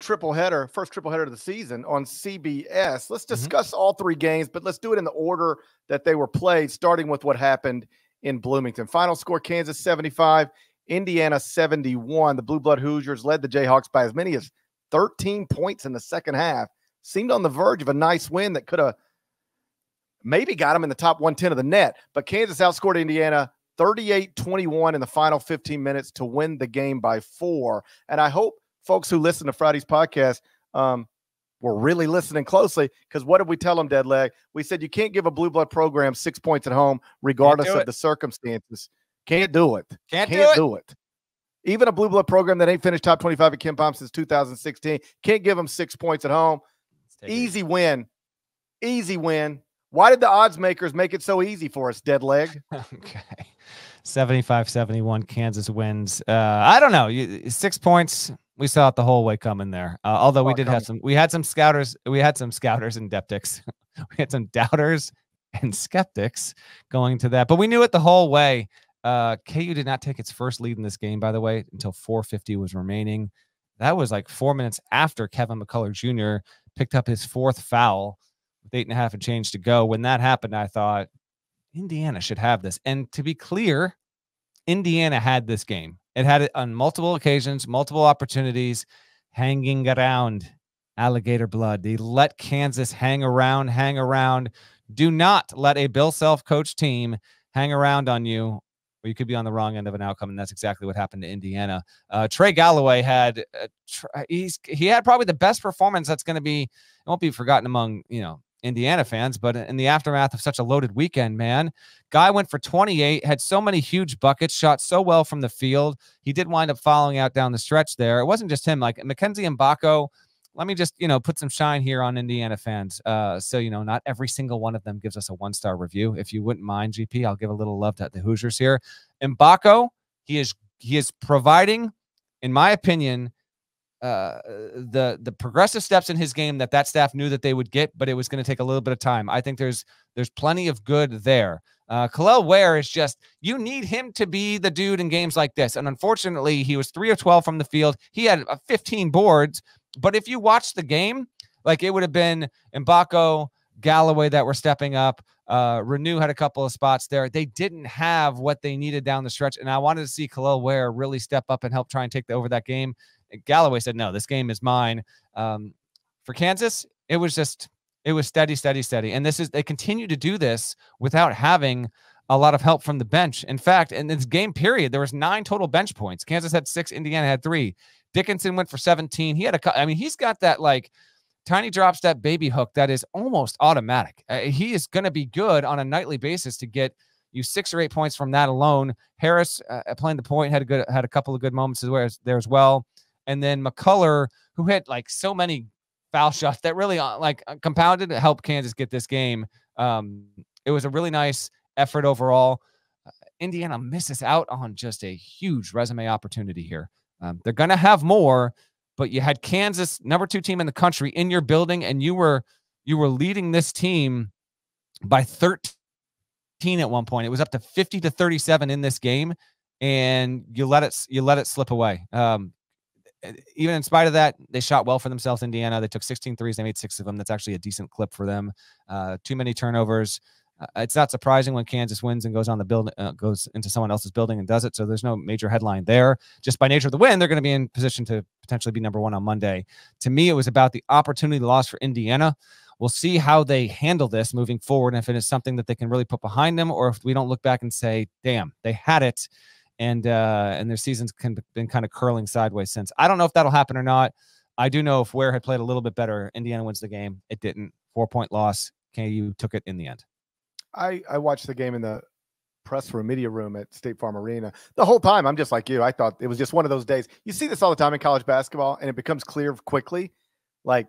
triple header, first triple header of the season on CBS. Let's mm-hmm. discuss mm-hmm. all three games, but let's do it in the order that they were played, starting with what happened in Bloomington. Final score Kansas 75, Indiana 71. The Blue Blood Hoosiers led the Jayhawks by as many as 13 points in the second half. Seemed on the verge of a nice win that could have maybe got them in the top 110 of the net, but Kansas outscored Indiana 38 21 in the final 15 minutes to win the game by four. And I hope folks who listen to Friday's podcast um, were really listening closely because what did we tell them, dead leg? We said you can't give a blue blood program six points at home, regardless of the circumstances. Can't do it. Can't, can't do, it. do it. Even a blue blood program that ain't finished top 25 at KenPom since 2016 can't give them six points at home. Easy it. win. Easy win. Why did the odds makers make it so easy for us, dead leg? okay. 75 71, Kansas wins. Uh, I don't know. Six points. We saw it the whole way coming there. Uh, although we did have some, we had some scouters, we had some scouters and deptics. we had some doubters and skeptics going to that, but we knew it the whole way. Uh, KU did not take its first lead in this game, by the way, until 450 was remaining. That was like four minutes after Kevin McCullar Jr. picked up his fourth foul with eight and a half and change to go. When that happened, I thought Indiana should have this. And to be clear, Indiana had this game. It had it on multiple occasions, multiple opportunities, hanging around alligator blood. They let Kansas hang around, hang around. Do not let a Bill Self coach team hang around on you, or you could be on the wrong end of an outcome. And that's exactly what happened to Indiana. Uh, Trey Galloway had uh, he's he had probably the best performance that's going to be won't be forgotten among you know Indiana fans, but in the aftermath of such a loaded weekend, man, guy went for 28, had so many huge buckets, shot so well from the field. He did wind up following out down the stretch there. It wasn't just him, like Mackenzie Mgbako. Let me just, you know, put some shine here on Indiana fans. Uh, so, you know, not every single one of them gives us a one star review. If you wouldn't mind, GP, I'll give a little love to the Hoosiers here. Mgbako, he is he is providing, in my opinion, uh, the the progressive steps in his game that that staff knew that they would get, but it was going to take a little bit of time. I think there's there's plenty of good there. Uh, Kel'el Ware is just you need him to be the dude in games like this, and unfortunately, he was three of twelve from the field. He had uh, 15 boards, but if you watch the game, like it would have been Mgbako, Galloway that were stepping up. Uh, Reneau had a couple of spots there. They didn't have what they needed down the stretch, and I wanted to see Kel'el Ware really step up and help try and take the, over that game. Galloway said, no, this game is mine. Um, for Kansas, it was just, it was steady, steady, steady. And this is, they continue to do this without having a lot of help from the bench. In fact, in this game period, there was nine total bench points. Kansas had six, Indiana had three. Dickinson went for 17. He had a, I mean, he's got that like tiny drop step baby hook that is almost automatic. Uh, he is going to be good on a nightly basis to get you six or eight points from that alone. Harris uh, playing the point had a good, had a couple of good moments there as well and then McCullar, who hit like so many foul shots that really uh, like uh, compounded to help Kansas get this game. Um, it was a really nice effort overall. Uh, Indiana misses out on just a huge resume opportunity here. Um, they're going to have more, but you had Kansas, number two team in the country, in your building, and you were you were leading this team by 13 at one point. It was up to 50 to 37 in this game, and you let it you let it slip away. Um, even in spite of that, they shot well for themselves. Indiana, they took 16 threes, they made six of them. That's actually a decent clip for them. Uh, too many turnovers. Uh, it's not surprising when Kansas wins and goes on the build, uh, goes into someone else's building and does it. So there's no major headline there. Just by nature of the win, they're going to be in position to potentially be number one on Monday. To me, it was about the opportunity loss for Indiana. We'll see how they handle this moving forward, and if it is something that they can really put behind them, or if we don't look back and say, "Damn, they had it." And uh, and their season's been kind of curling sideways since. I don't know if that'll happen or not. I do know if Ware had played a little bit better, Indiana wins the game. It didn't. Four point loss. KU took it in the end. I I watched the game in the press room, media room at State Farm Arena. The whole time, I'm just like you. I thought it was just one of those days. You see this all the time in college basketball, and it becomes clear quickly, like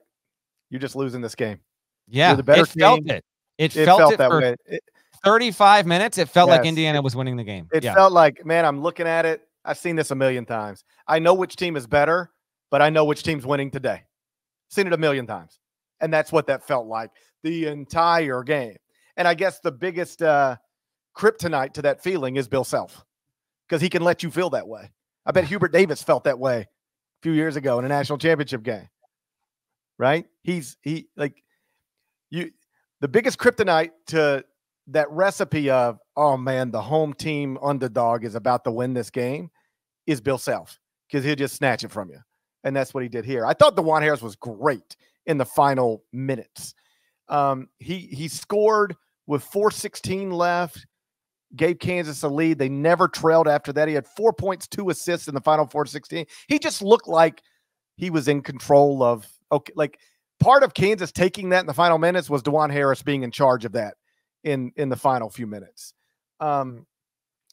you're just losing this game. Yeah, you're the better it team. felt it. It, it felt, felt it that for, way. It, 35 minutes, it felt yes. like Indiana was winning the game. It yeah. felt like, man, I'm looking at it. I've seen this a million times. I know which team is better, but I know which team's winning today. Seen it a million times. And that's what that felt like the entire game. And I guess the biggest uh, kryptonite to that feeling is Bill Self because he can let you feel that way. I bet Hubert Davis felt that way a few years ago in a national championship game. right? He's he like you the biggest kryptonite to that recipe of oh man, the home team underdog is about to win this game is Bill Self because he'll just snatch it from you. And that's what he did here. I thought Dajuan Harris was great in the final minutes. Um, he he scored with 416 left, gave Kansas a lead. They never trailed after that. He had four points, two assists in the final 416. He just looked like he was in control of okay, like part of Kansas taking that in the final minutes was Dajuan Harris being in charge of that in in the final few minutes. Um,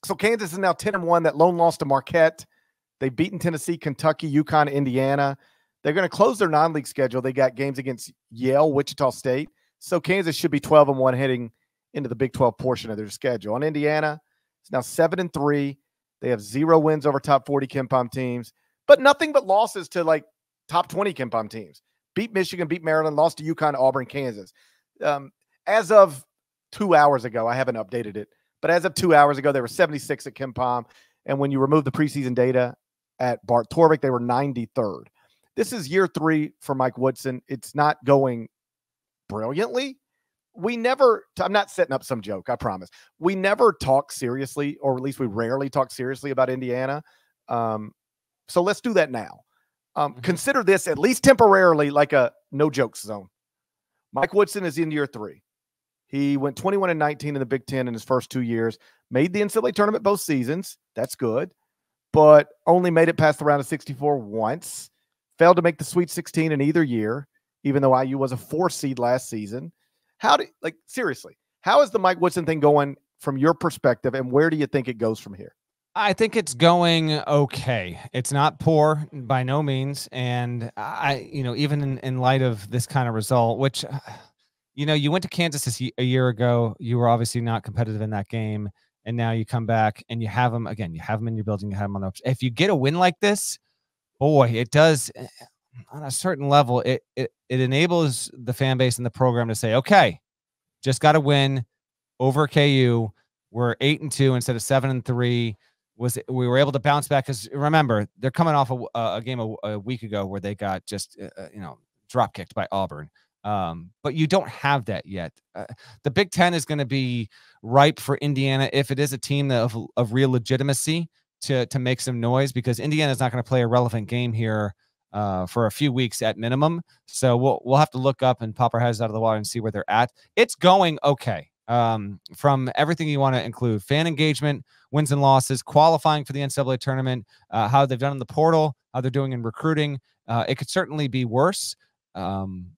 so Kansas is now 10 and 1. That lone loss to Marquette. They've beaten Tennessee, Kentucky, UConn, Indiana. They're going to close their non-league schedule. They got games against Yale, Wichita State. So Kansas should be 12 and 1 heading into the Big 12 portion of their schedule. On Indiana, it's now 7 and 3. They have zero wins over top 40 KenPom teams, but nothing but losses to like top 20 KenPom teams. Beat Michigan, beat Maryland, lost to UConn, Auburn, Kansas. Um, as of two hours ago, I haven't updated it, but as of two hours ago, they were 76 at KenPom. And when you remove the preseason data at Bart Torvik, they were 93rd. This is year three for Mike Woodson. It's not going brilliantly. We never, I'm not setting up some joke, I promise. We never talk seriously, or at least we rarely talk seriously about Indiana. Um, so let's do that now. Um, mm-hmm. Consider this at least temporarily like a no jokes zone. Mike Woodson is in year three. He went 21 and 19 in the Big Ten in his first two years, made the NCAA tournament both seasons. That's good, but only made it past the round of 64 once. Failed to make the Sweet 16 in either year, even though IU was a four seed last season. How do like seriously? How is the Mike Woodson thing going from your perspective, and where do you think it goes from here? I think it's going okay. It's not poor by no means, and I, you know, even in, in light of this kind of result, which, you know, you went to Kansas a year ago, you were obviously not competitive in that game, and now you come back and you have them again. You have them in your building. You have them on the. If you get a win like this, boy, it does eh, on a certain level. It it it enables the fan base and the program to say, okay, just got to win over KU. We're eight and two instead of seven and three was we were able to bounce back because remember they're coming off a, a game a, a, week ago where they got just uh, you know drop kicked by Auburn. Um, but you don't have that yet. Uh, the Big Ten is going to be ripe for Indiana if it is a team of of real legitimacy to to make some noise because Indiana is not going to play a relevant game here. Uh, for a few weeks at minimum, so we'll we'll have to look up and pop our heads out of the water and see where they're at. It's going okay um, from everything you want to include fan engagement, wins and losses, qualifying for the NCAA tournament, uh, how they've done in the portal, how they're doing in recruiting. Uh, it could certainly be worse. Um,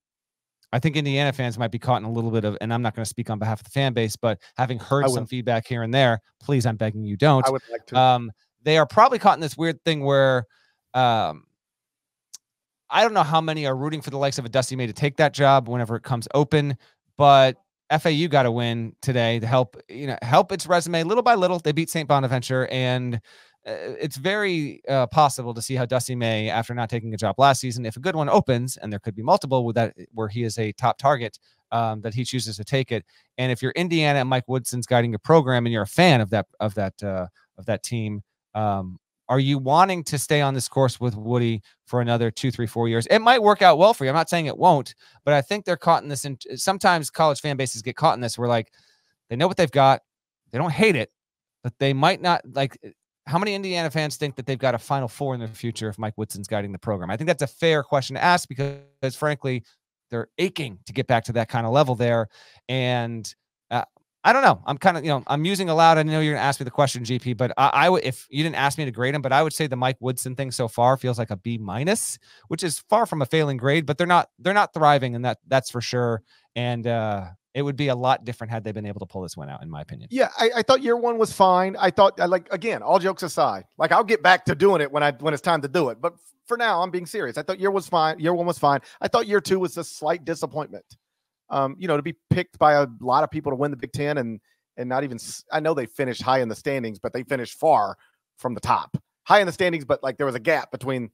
I think Indiana fans might be caught in a little bit of, and I'm not going to speak on behalf of the fan base, but having heard some feedback here and there, please, I'm begging you don't. I would like to. Um, they are probably caught in this weird thing where um, I don't know how many are rooting for the likes of a Dusty May to take that job whenever it comes open, but FAU got a win today to help you know help its resume little by little. They beat St. Bonaventure, and it's very uh, possible to see how Dusty May, after not taking a job last season, if a good one opens, and there could be multiple that where he is a top target, um, that he chooses to take it. And if you're Indiana and Mike Woodson's guiding a program, and you're a fan of that of that uh, of that team, um, are you wanting to stay on this course with Woody for another two, three, four years? It might work out well for you. I'm not saying it won't, but I think they're caught in this. And sometimes college fan bases get caught in this where like they know what they've got, they don't hate it, but they might not like. How many Indiana fans think that they've got a Final Four in the future if Mike Woodson's guiding the program? I think that's a fair question to ask because, frankly, they're aching to get back to that kind of level there. And I don't know. I'm kind of, you know, I'm using aloud. I know you're going to ask me the question, GP, but I, I would, if you didn't ask me to grade him, but I would say the Mike Woodson thing so far feels like a B minus, which is far from a failing grade, but they're not, they're not thriving, and that that's for sure. And uh, it would be a lot different had they been able to pull this one out, in my opinion. Yeah, I, I thought year one was fine. I thought, like, again, all jokes aside, like I'll get back to doing it when I when it's time to do it. But for now, I'm being serious. I thought year was fine. Year one was fine. I thought year two was a slight disappointment. Um, you know, to be picked by a lot of people to win the Big Ten and and not even I know they finished high in the standings, but they finished far from the top. High in the standings, but like there was a gap between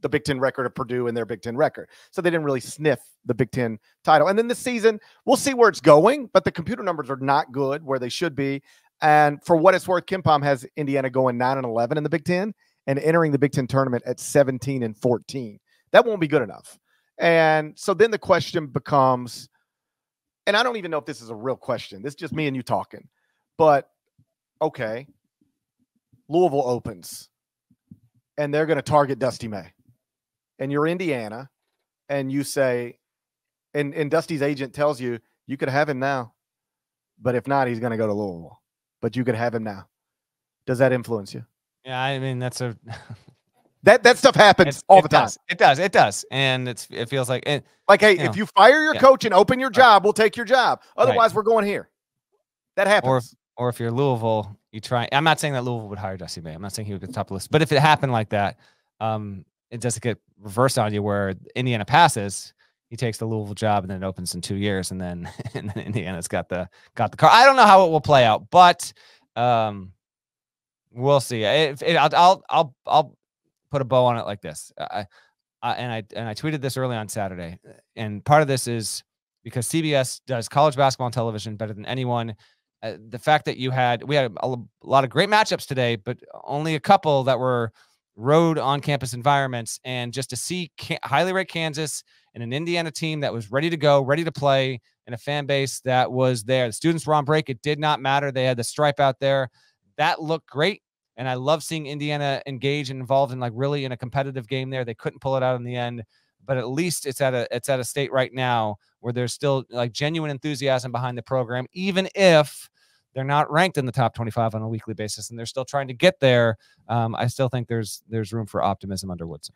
the Big Ten record of Purdue and their Big Ten record. So they didn't really sniff the Big Ten title. And then this season, we'll see where it's going, but the computer numbers are not good where they should be. And for what it's worth, KenPom has Indiana going 9 and 11 in the Big Ten and entering the Big Ten tournament at 17 and 14. That won't be good enough. And so then the question becomes, and I don't even know if this is a real question. This is just me and you talking. But okay, Louisville opens and they're going to target Dusty May. And you're Indiana and you say, and, and Dusty's agent tells you, you could have him now. But if not, he's going to go to Louisville. But you could have him now. Does that influence you? Yeah, I mean that's a that that stuff happens all the time. It does. It does. And it's it feels like it, like hey, you if know, you fire your yeah. coach and open your job, we'll take your job. Otherwise, right. we're going here. That happens. Or or if you're Louisville, you try. I'm not saying that Louisville would hire Dusty May. I'm not saying he would get top of the list. But if it happened like that, um, it does get reversed on you where Indiana passes. He takes the Louisville job and then it opens in two years, and then and then Indiana's got the got the car. I don't know how it will play out, but um, we'll see. It, it, I'll, I'll I'll I'll put a bow on it like this. I, I and I and I tweeted this early on Saturday, and part of this is because CBS does college basketball on television better than anyone. Uh, the fact that you had we had a, a, lot of great matchups today, but only a couple that were road on campus environments, and just to see highly ranked Kansas and an Indiana team that was ready to go, ready to play, and a fan base that was there. The students were on break. It did not matter. They had the stripe out there. That looked great. And I love seeing Indiana engage and involved in like really in a competitive game there. They couldn't pull it out in the end, but at least it's at a it's at a state right now where there's still like genuine enthusiasm behind the program, even if they're not ranked in the top 25 on a weekly basis and they're still trying to get there. Um, I still think there's there's room for optimism under Woodson.